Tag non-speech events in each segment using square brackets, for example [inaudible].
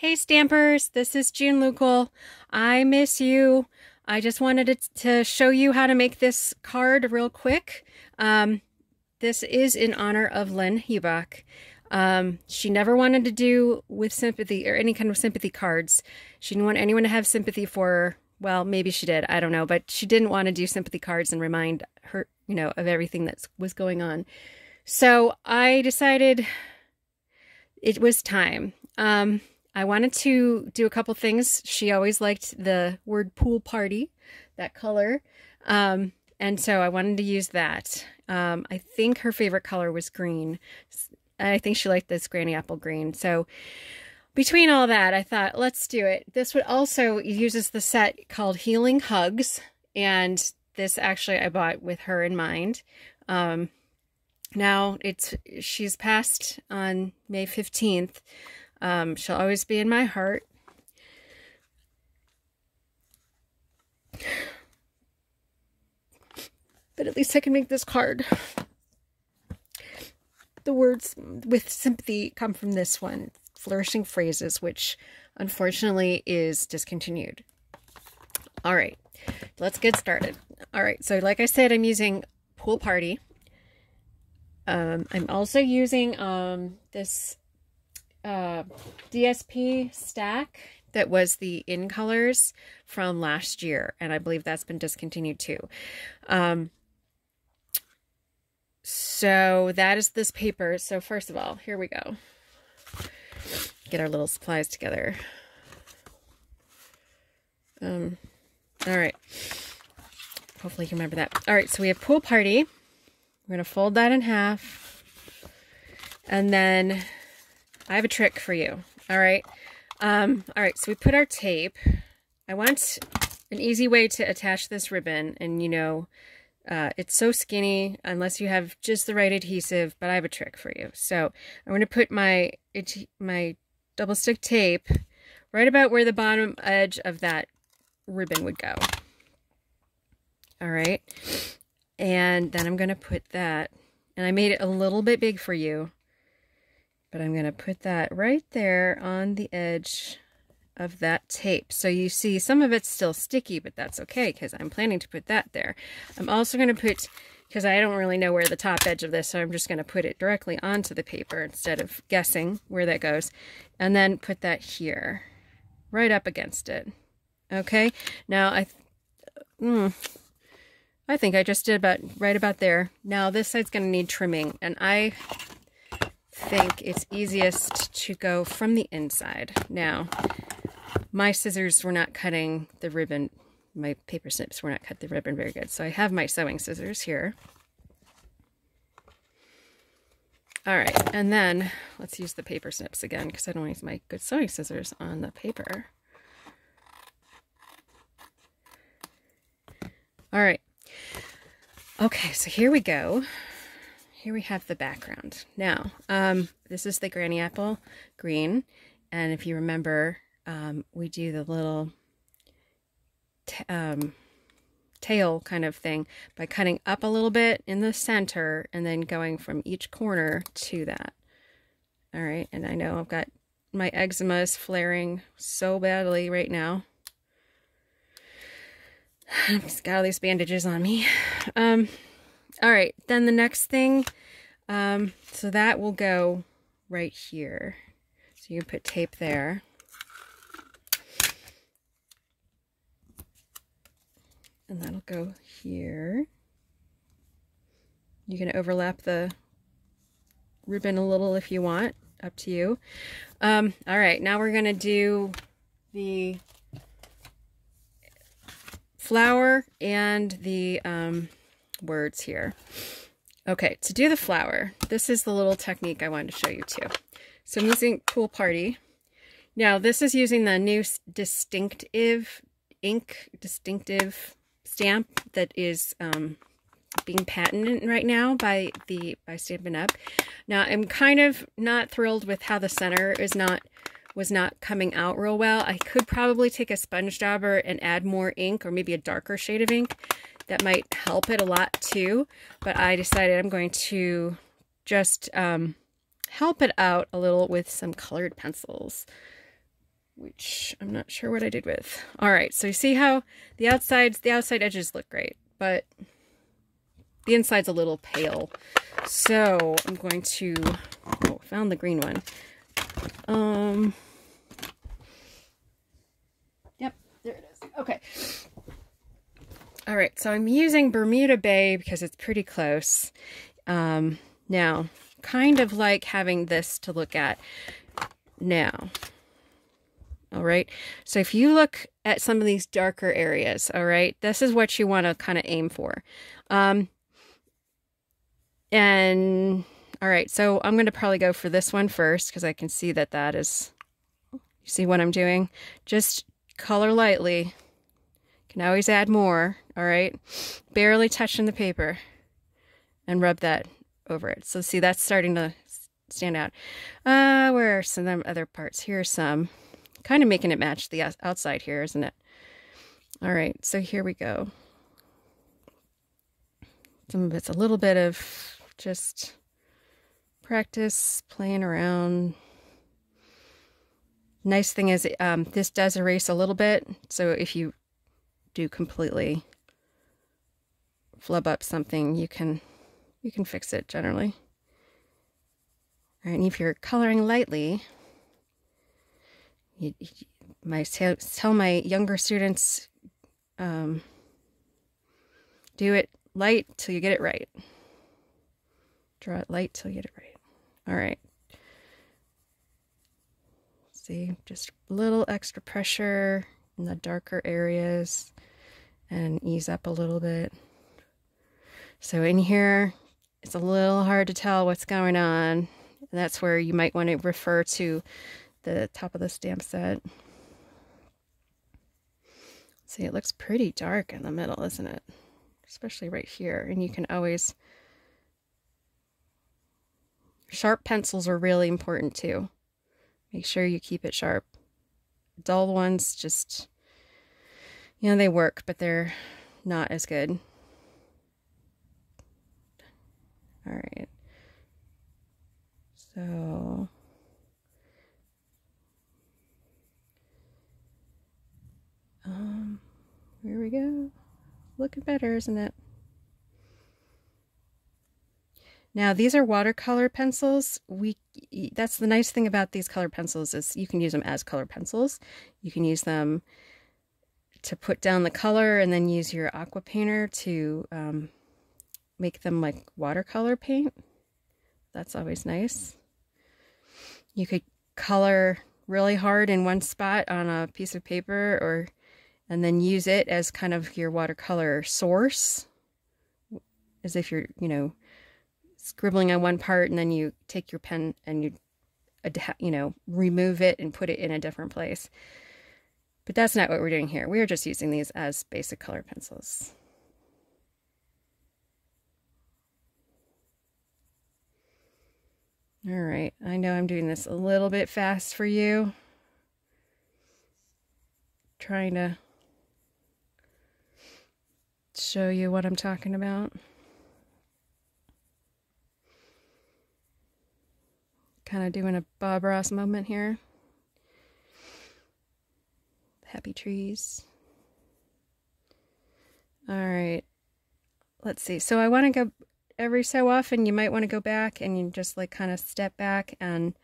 Hey Stampers, this is June Lucal. I miss you. I just wanted to show you how to make this card real quick. Um, this is in honor of Lynn Hebach. Um, she never wanted to do with sympathy or any kind of sympathy cards. She didn't want anyone to have sympathy for her. Well, maybe she did. I don't know. But she didn't want to do sympathy cards and remind her, you know, of everything that was going on. So I decided it was time. Um, I wanted to do a couple things. She always liked the word pool party, that color. Um, and so I wanted to use that. Um, I think her favorite color was green. I think she liked this granny apple green. So between all that, I thought, let's do it. This would also uses the set called Healing Hugs. And this actually I bought with her in mind. Um, now it's she's passed on May 15th. Um, she'll always be in my heart. But at least I can make this card. The words with sympathy come from this one, Flourishing Phrases, which unfortunately is discontinued. All right, let's get started. All right, so like I said, I'm using Pool Party. Um, I'm also using um, this uh, DSP stack that was the in colors from last year, and I believe that's been discontinued too. Um, so that is this paper. So first of all, here we go. Get our little supplies together. Um, all right. Hopefully you remember that. All right, so we have pool party. We're going to fold that in half. And then I have a trick for you. All right. Um, all right, so we put our tape. I want an easy way to attach this ribbon. And, you know, uh, it's so skinny unless you have just the right adhesive, but I have a trick for you. So I'm going to put my, my double stick tape right about where the bottom edge of that ribbon would go. All right. And then I'm going to put that, and I made it a little bit big for you, but I'm going to put that right there on the edge of that tape. So you see some of it's still sticky, but that's okay because I'm planning to put that there. I'm also going to put, because I don't really know where the top edge of this, so I'm just going to put it directly onto the paper instead of guessing where that goes. And then put that here, right up against it. Okay, now I, mm, I think I just did about right about there. Now this side's going to need trimming, and I think it's easiest to go from the inside. Now, my scissors were not cutting the ribbon, my paper snips were not cut the ribbon very good. So I have my sewing scissors here. All right, and then let's use the paper snips again because I don't want to use my good sewing scissors on the paper. All right. Okay, so here we go. Here we have the background. Now, um, this is the Granny Apple green. And if you remember, um, we do the little um, tail kind of thing by cutting up a little bit in the center and then going from each corner to that. All right, and I know I've got my eczema is flaring so badly right now. [sighs] I've just got all these bandages on me. Um, all right, then the next thing, um, so that will go right here. So you put tape there. and that'll go here. You can overlap the ribbon a little if you want, up to you. Um, all right, now we're gonna do the flower and the um, words here. Okay, to do the flower, this is the little technique I wanted to show you too. So I'm using Pool Party. Now this is using the new distinctive ink, distinctive stamp that is um, being patented right now by the by Stampin' Up. Now I'm kind of not thrilled with how the center is not was not coming out real well. I could probably take a sponge dauber and add more ink or maybe a darker shade of ink. That might help it a lot too. But I decided I'm going to just um, help it out a little with some colored pencils. which I'm not sure what I did with. All right, so you see how the outsides, the outside edges look great, but the inside's a little pale. So I'm going to, oh, found the green one. Um, yep, there it is. Okay. All right, so I'm using Bermuda Bay because it's pretty close. Um, now, kind of like having this to look at now. All right, so if you look at some of these darker areas, all right, this is what you want to kind of aim for. Um, and all right, so I'm going to probably go for this one first because I can see that that is, you see what I'm doing? Just color lightly. Can always add more, all right? Barely touching the paper and rub that over it. So see, that's starting to stand out. Uh, where are some other parts? Here are some. Kind of making it match the outside here, isn't it? All right, so here we go. Some of it's a little bit of just practice playing around. Nice thing is um, this does erase a little bit, so if you do completely flub up something, you can you can fix it generally. and if you're coloring lightly, you, you, my tell my younger students um, do it light till you get it right. Draw it light till you get it right. All right. See, just a little extra pressure in the darker areas and ease up a little bit. So in here, it's a little hard to tell what's going on. And that's where you might want to refer to the top of the stamp set. See, it looks pretty dark in the middle, isn't it? Especially right here. And you can always Sharp pencils are really important too. Make sure you keep it sharp. Dull ones just, you know, they work, but they're not as good. All right. So, um, here we go. Looking better, isn't it? Now these are watercolor pencils. We That's the nice thing about these color pencils is you can use them as color pencils. You can use them to put down the color and then use your aqua painter to um, make them like watercolor paint. That's always nice. You could color really hard in one spot on a piece of paper or and then use it as kind of your watercolor source as if you're, you know, scribbling on one part and then you take your pen and you you know remove it and put it in a different place but that's not what we're doing here we're just using these as basic color pencils all right I know I'm doing this a little bit fast for you trying to show you what I'm talking about Kind of doing a Bob Ross moment here. Happy trees. All right. Let's see. So I want to go every so often, you might want to go back and you just like kind of step back and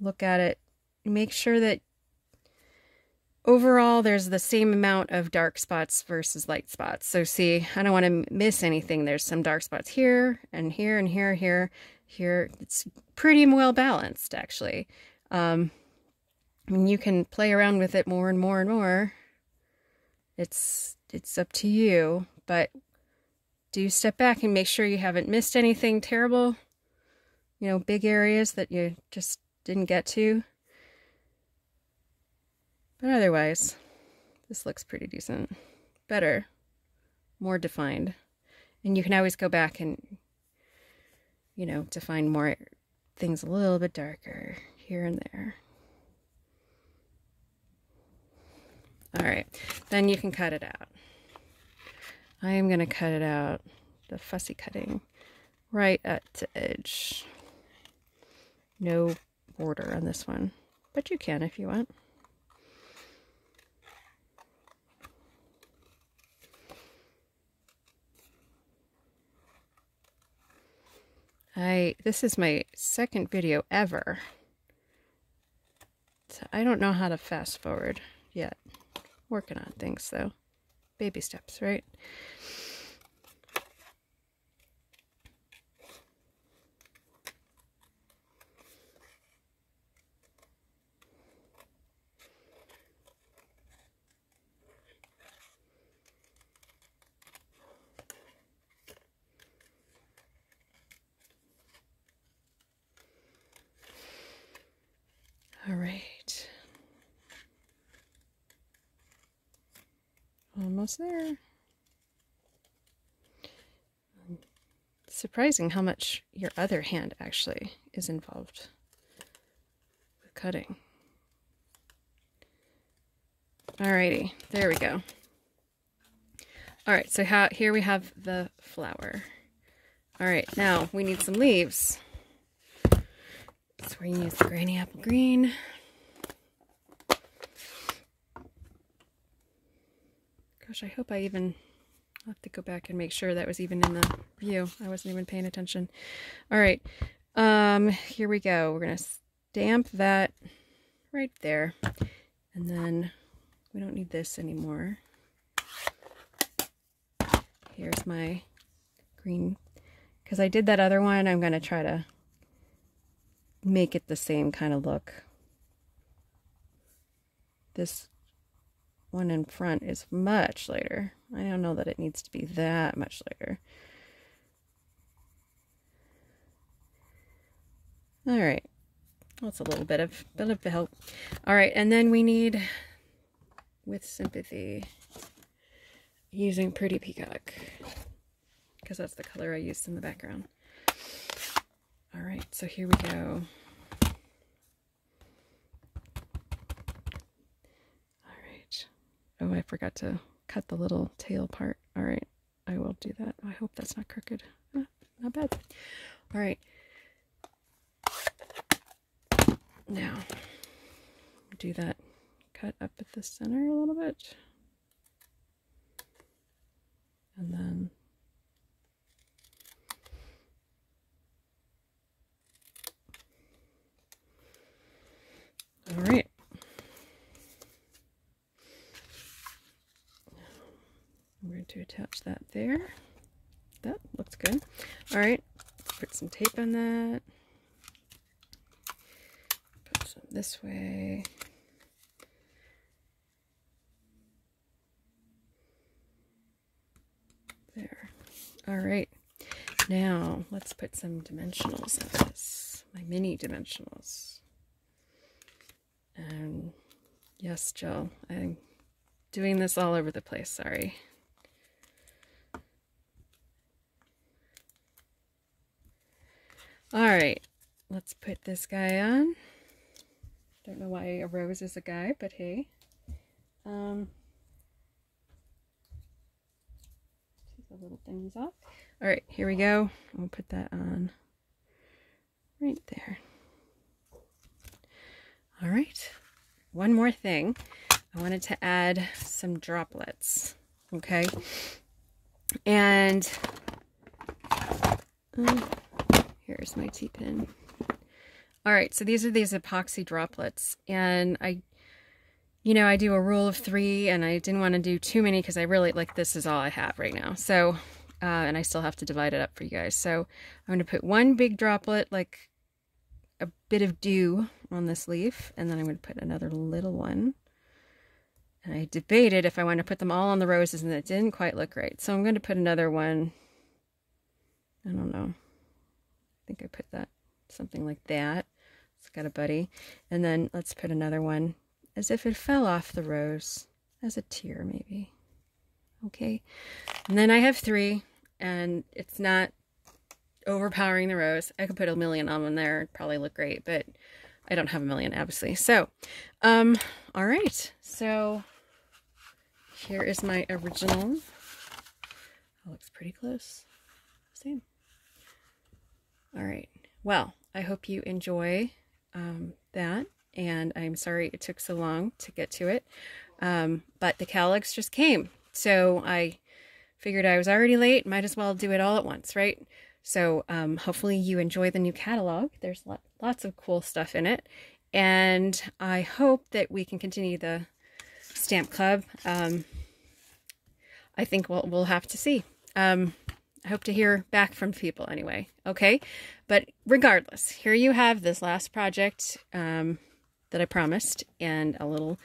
look at it. Make sure that overall there's the same amount of dark spots versus light spots. So see, I don't want to miss anything. There's some dark spots here and here and here, here here. It's pretty well balanced, actually. Um, I mean, you can play around with it more and more and more. It's it's up to you, but do you step back and make sure you haven't missed anything terrible. You know, big areas that you just didn't get to. But otherwise, this looks pretty decent. Better, more defined. And you can always go back and you know, to find more things a little bit darker here and there. All right, then you can cut it out. I am going to cut it out, the fussy cutting, right at the edge. No border on this one, but you can if you want. I this is my second video ever. So I don't know how to fast forward yet. Working on things though. Baby steps, right? All right. Almost there. surprising how much your other hand actually is involved with cutting. Alrighty, there we go. Alright, so how, here we have the flower. Alright, now we need some leaves. So we're going to use the Granny Apple Green. Gosh, I hope I even... I'll have to go back and make sure that was even in the view. I wasn't even paying attention. All right. Um, here we go. We're going to stamp that right there. And then we don't need this anymore. Here's my green. Because I did that other one, I'm going to try to make it the same kind of look. This one in front is much lighter. I don't know that it needs to be that much lighter. All right. That's a little bit of bit of help. All right, and then we need with sympathy using pretty peacock because that's the color I used in the background. All right, so here we go. All right. Oh, I forgot to cut the little tail part. All right, I will do that. I hope that's not crooked. Not bad. All right. Now, do that cut up at the center a little bit. And then All right. I'm going to attach that there. That looks good. All right, put some tape on that. Put some this way. There. All right. Now, let's put some dimensionals on this. My mini dimensionals. And yes, Jill, I'm doing this all over the place. Sorry. All right, let's put this guy on. Don't know why a rose is a guy, but hey. Um, take the little things off. All right, here we go. We'll put that on right there. All right, one more thing. I wanted to add some droplets, okay? And um, here's my T-pin. All right, so these are these epoxy droplets, and I, you know, I do a rule of three, and I didn't want to do too many because I really, like, this is all I have right now. So, uh, and I still have to divide it up for you guys. So I'm going to put one big droplet, like a bit of dew on this leaf, and then I'm going to put another little one. And I debated if I want to put them all on the roses, and it didn't quite look right. So I'm going to put another one. I don't know. I think I put that something like that. It's got a buddy. And then let's put another one as if it fell off the rose as a tear, maybe. Okay. And then I have three, and it's not overpowering the rose. I could put a million on them there. It'd probably look great, but I don't have a million, obviously. So, um, all right. So here is my original. That looks pretty close. All right. Well, I hope you enjoy um, that. And I'm sorry it took so long to get to it. Um, but the calyx just came. So I figured I was already late. Might as well do it all at once, right? So um, hopefully you enjoy the new catalog. There's lots of cool stuff in it. And I hope that we can continue the stamp club. Um, I think we'll, we'll have to see. Um, I hope to hear back from people anyway. Okay. But regardless, here you have this last project um, that I promised and a little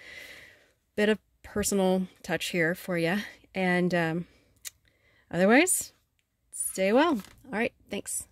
bit of personal touch here for you. And um, otherwise, stay well. All right. Thanks.